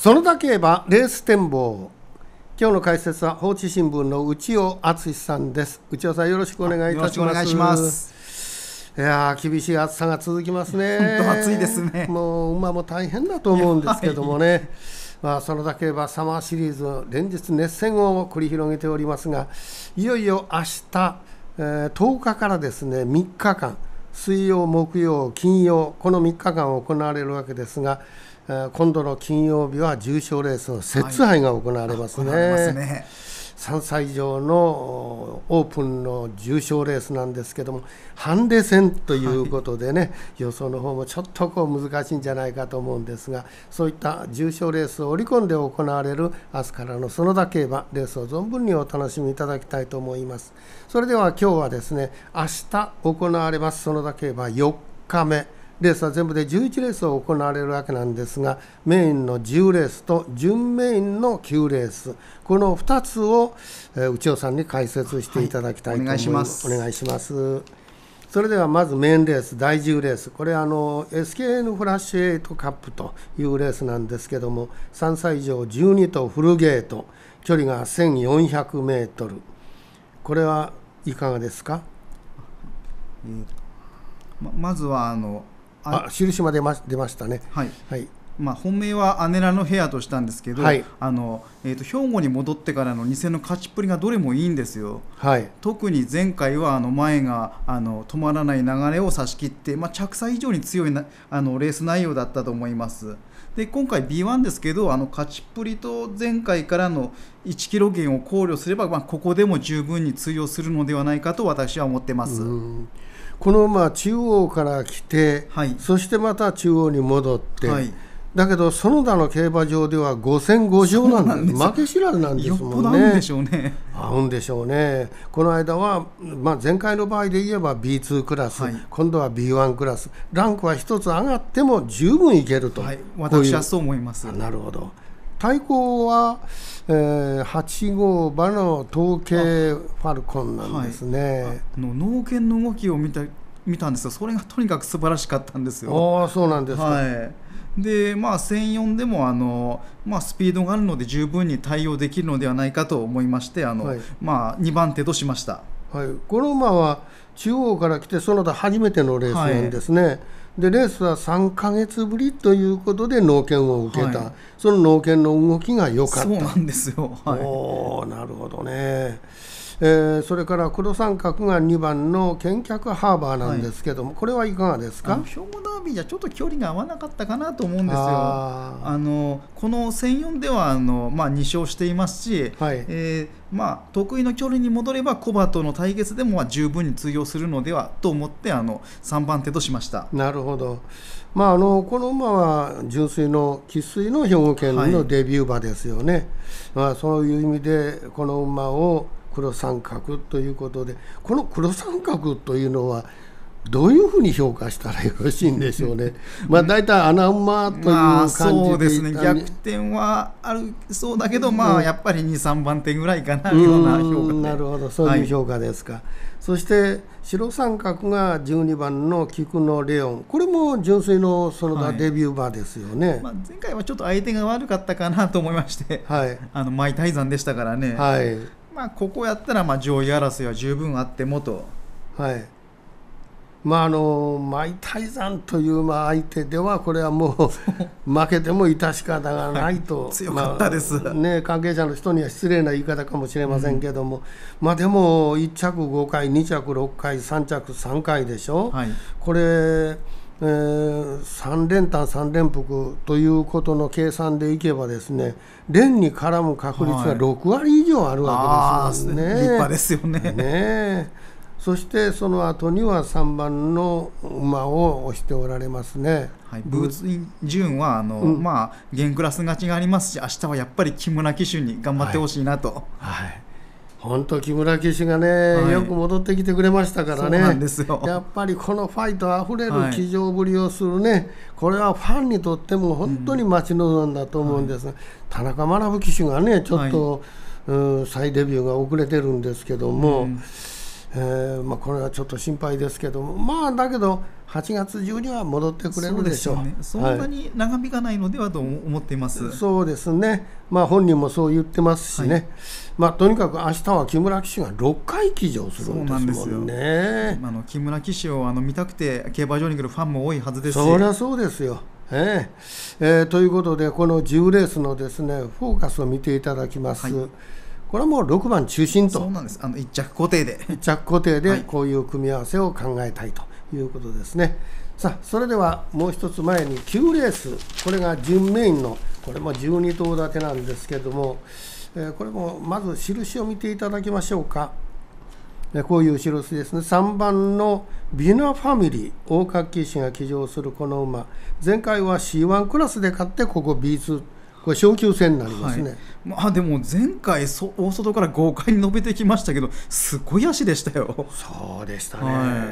そのだけばレース展望。今日の解説は放置新聞の内尾敦さんです。内尾さんよろしくお願いいたします。お願いします。いや厳しい暑さが続きますね。本当暑いですね。もう馬も大変だと思うんですけどもね、はい、まあ、そのだけばサマーシリーズ連日熱戦を繰り広げておりますがいよいよ明日、えー、10日からですね3日間。水曜木曜金曜この3日間行われるわけですが今度の金曜日は重賞レースの雪杯が行われますね。はいね。3歳以上のオープンの重賞レースなんですけどもハンデ戦ということでね、はい、予想の方もちょっとこう難しいんじゃないかと思うんですがそういった重賞レースを織り込んで行われる明日からの園田競馬レースを存分にお楽しみいただきたいと思います。それでは今日はですね明日行われます園田競馬4日目レースは全部で11レースを行われるわけなんですがメインの10レースと準メインの9レースこの2つを、えー、内尾さんに解説していただきたいと思います。はい、お願いします。それではまずメインレース第10レース。これはあの SKN フラッシュ8カップというレースなんですけども3歳以上12とフルゲート距離が1400メートル。これはいかがですか、えーままずはあのあ印までま出ましたね。はい、はいまあ、本命はアネラの部屋としたんですけど、はい、あのえーと、兵庫に戻ってからの偽の勝ちっぷりがどれもいいんですよ、はい、特に前回はあの前があの止まらない流れを差し切って、まあ、着差以上に強いなあのレース内容だったと思います。で今回 B1 ですけどあの勝ちっぷりと前回からの1キロ減を考慮すれば、まあ、ここでも十分に通用するのではないかと私は思ってます。このまあ中央から来て、はい、そしてまた中央に戻って、はい、だけど園田の競馬場では5戦5勝なんです。負け知らずなんですもんね。合うんでしょうね。合うんでしょうね。この間は、まあ、前回の場合で言えば B2 クラス、はい、今度は B1 クラス。ランクは1つ上がっても十分いけると、はい、私はそう思います。なるほど対抗は、えー、8号馬の統計ファルコンなんですね。はい、の農研の動きを見た見たんですよ。それがとにかく素晴らしかったんですよ。あそうなんですか、はい。でまあ、1004でもあの、まあ、スピードがあるので十分に対応できるのではないかと思いましてあの、はい、まあ、2番手としました、はい、この馬は中央から来てその他初めてのレースなんですね。はいでレースは3か月ぶりということで農研を受けた、はい、その農研の動きが良かった。そうなんですよ、はい、おなるほどねえー、それから黒三角が2番の見客ハーバーなんですけども、はい、これはいかがですか？兵庫ダービーじゃちょっと距離が合わなかったかなと思うんですよ。あのこの1004ではあの、まあ、2勝していますし、はい、えー、まあ、得意の距離に戻ればコバとの対決でも十分に通用するのではと思ってあの3番手としました。なるほど、まあ、あのこの馬は純粋の生粋の兵庫県のデビュー馬ですよね、はい、まあ、そういう意味でこの馬を黒三角ということでこの黒三角というのはどういうふうに評価したらよろしいんでしょうね。まあ大体穴馬という感じで、そうですね。逆転はあるそうだけど、まあやっぱり二三番手ぐらいかなような評価なるほど、そういう評価ですか。はい、そして白三角が十二番の菊のレオン。これも純粋のそのデビュー馬ですよね。はい、まあ前回はちょっと相手が悪かったかなと思いまして、はい、あのマイタイザンでしたからね。はい。まあ、ここやったらまあ上位争いは十分あってもと。はい。まあ、あのマイ・タイザンというまあ相手ではこれはもう 負けても致し方がないと、強かったです、まあ、ね、関係者の人には失礼な言い方かもしれませんけども、うん、まあ、でも1着5回2着6回3着3回でしょ、はい、これえー、3連単3連複ということの計算でいけばですね連に絡む確率が6割以上あるわけですよね。はい、立派ですよねねそしてその後には3番の馬を押しておられますね。はい、ブーツイン順はあの、うん、まあ現クラス勝ちがありますし明日はやっぱり木村騎手に頑張ってほしいなと。はい、はい本当木村騎手がね、はい、よく戻ってきてくれましたからね。やっぱりこのファイトあふれる騎乗ぶりをするね、はい、これはファンにとっても本当に待ち望んだと思うんです。が、うん、田中学騎手がねちょっと、はい、うん、再デビューが遅れてるんですけども、うん、えー、まあ、これはちょっと心配ですけども。まあだけど8月中には戻ってくれるでしょう。そ、ね、そんなに長引かないのではと思っています、はい、そうですね、まあ、本人もそう言ってますしね、はい、まあ、とにかく明日は木村騎手が6回騎乗するんですもんね。あの木村騎手をあの見たくて競馬場に来るファンも多いはずですそりゃそうですよ。えー、えー、ということでこの10レースのですねフォーカスを見ていただきます。はい。これはもう6番中心と。そうなんです。あの1着固定で。1着固定でこういう組み合わせを考えたいということですね、さあそれではもう一つ前に9レース。これが準メインのこれも12頭立てなんですけども、えー、これもまず印を見ていただきましょうか。こういう印ですね。3番のビナファミリー。大垣騎手が騎乗するこの馬。前回は C1 クラスで勝ってここ B2 これ昇級戦になりますね、はい、まあ、でも前回そ、大外から豪快に伸びてきましたけど、すごい足でしたよ。そうでしたね、は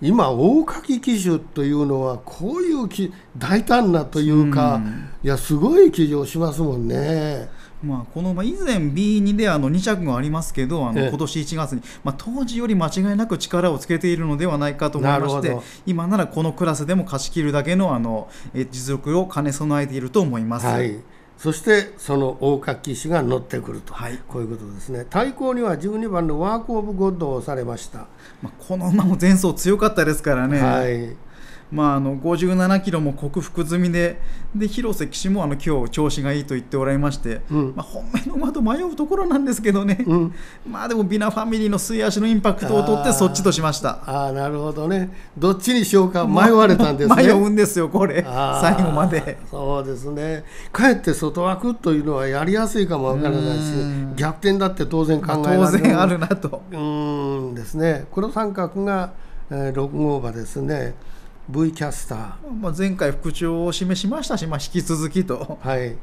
い、今、大垣騎手というのは、こういう大胆なというか、ういや、すごい騎乗しますもんね。まあ、この以前 B2 であの2着がありますけどあの今年1月に、まあ、当時より間違いなく力をつけているのではないかと思いまして今ならこのクラスでも勝ち切るだけのあの実力を兼ね備えていると思います。はいそしてその大垣騎手が乗ってくると、はい、こういうことですね。対抗には12番のワーク・オブ・ゴッドをされました、まあ、この馬も前走強かったですからね。はいまあ、あの57キロも克服済みでで広瀬騎手もあの今日調子がいいと言っておられまして、うん、まあ、本命の馬と迷うところなんですけどね、うん、まあでもビナファミリーの末足のインパクトを取ってそっちとしました。ああなるほどね。どっちにしようか迷われたんですね。迷うんですよこれ。最後まで。そうですね。かえって外枠というのはやりやすいかもわからないし逆転だって当然考えられる、まあ、当然あるなと。うんですね。黒三角が、えー、6号馬ですね V キャスター、まあ、前回復調を示しましたし、まあ、引き続きと。はい。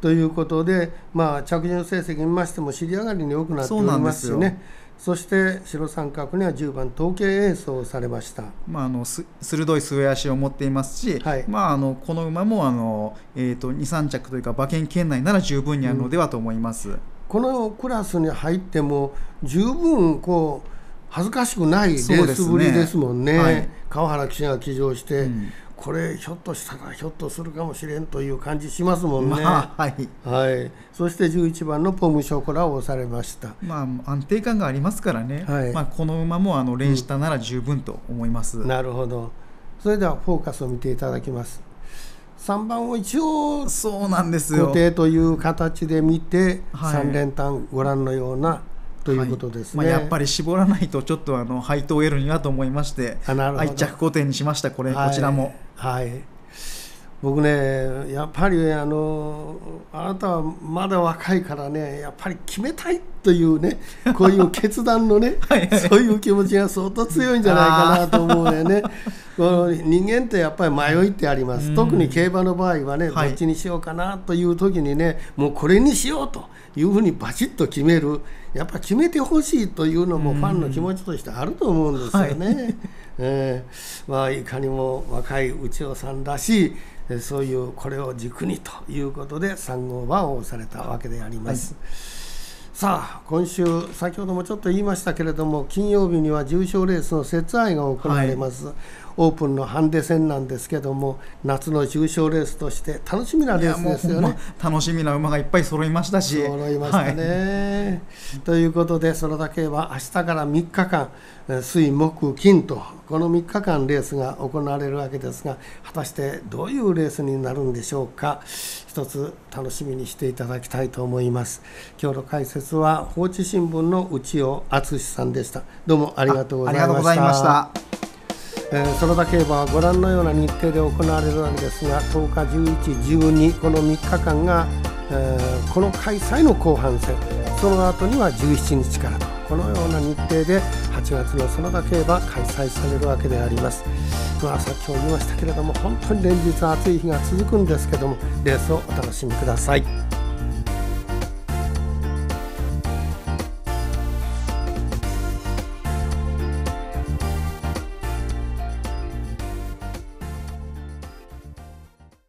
ということで、まあ、着順成績見ましても尻上がりに多くなっておりますしね。そして白三角には10番統計演奏されました、まあ、あの鋭い末足を持っていますし、はい。まあ、あのこの馬もあの、えーと、23着というか馬券圏内なら十分にあるのではと思います、うん、このクラスに入っても十分こう恥ずかしくないレースぶりですもんね、ねはい、川原騎手が騎乗して、うん、これひょっとしたらひょっとするかもしれんという感じしますもんね、まあ、はい、はい、そして11番のポムショコラを押されました、まあ、安定感がありますからね、はい。まあ、この馬もあの連したなら十分と思います、うん、なるほど。それではフォーカスを見ていただきます。3番を一応そうなんですよ。固定という形で見て、はい、3連単ご覧のようなということですね、はい、まあ、やっぱり絞らないとちょっとあの配当を得るにはと思いまして愛着固定にしましたこれ、はい、こちらも。はい僕ねやっぱりあのあなたはまだ若いからねやっぱり決めたいというねこういう決断のね はい、そういう気持ちが相当強いんじゃないかなと思うのよね。この人間ってやっぱり迷いってあります、特に競馬の場合はね、どっちにしようかなという時にねもうこれにしようというふうにバチッと決める。やっぱ決めてほしいというのもファンの気持ちとしてあると思うんですよね。はい。えー。まあ、いかにも若い内尾さんらしいそういうこれを軸にということで3号馬をされたわけであります。はい、さあ今週先ほどもちょっと言いましたけれども金曜日には重賞レースの節愛が行われます、はい、オープンのハンデ戦なんですけども夏の重賞レースとして楽しみなレースですよね。楽しみな馬がいっぱい揃いましたし。揃いましたね、はい、ということでそれだけは明日から3日間水木金とこの3日間レースが行われるわけですが果たしてどういうレースになるんでしょうか。一つ楽しみにしていただきたいと思います。今日の解説は放置新聞の内尾敦さんでした。どうもありがとうございましたえー、そのだけはご覧のような日程で行われるわけですが10日、11、12この3日間が、えー、この開催の後半戦その後には17日からとこのような日程で8月の園田競馬開催されるわけであります。まあ、先ほど言いましたけれども本当に連日暑い日が続くんですけどもレースをお楽しみください。